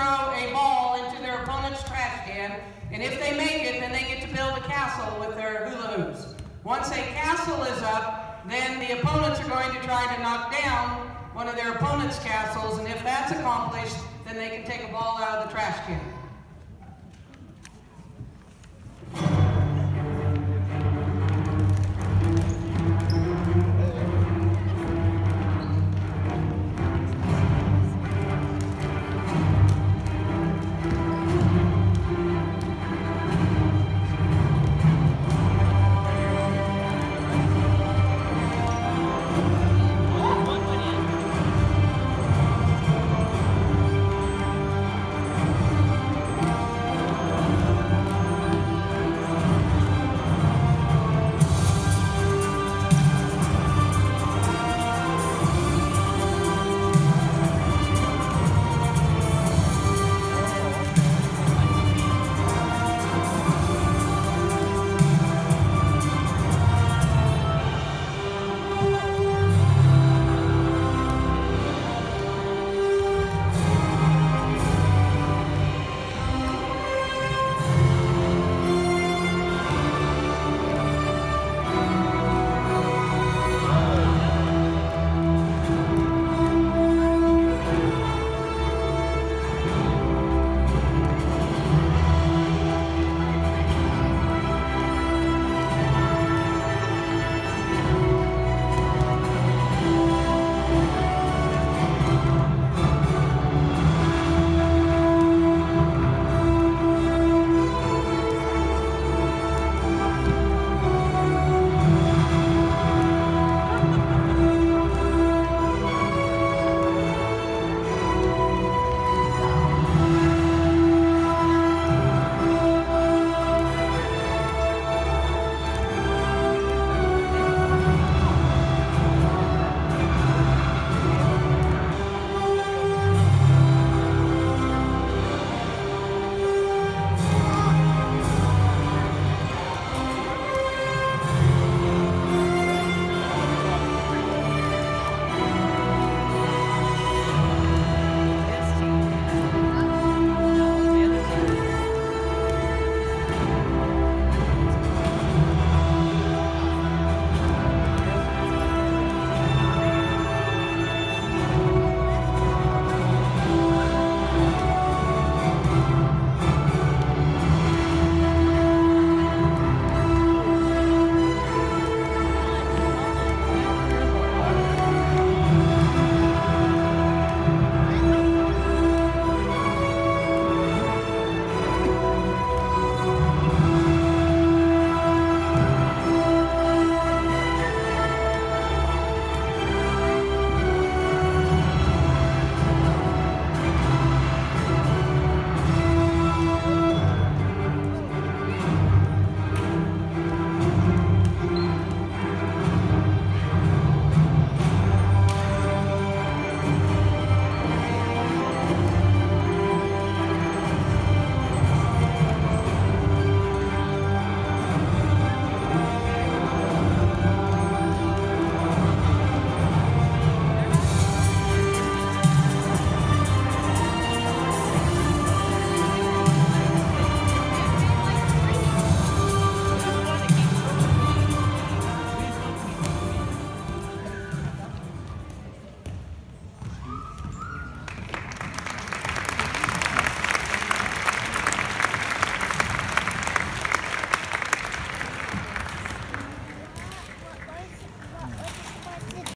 throw a ball into their opponent's trash can, and if they make it, then they get to build a castle with their hula hoops. Once a castle is up, then the opponents are going to try to knock down one of their opponent's castles, and if that's accomplished, then they can take a ball out of the trash can.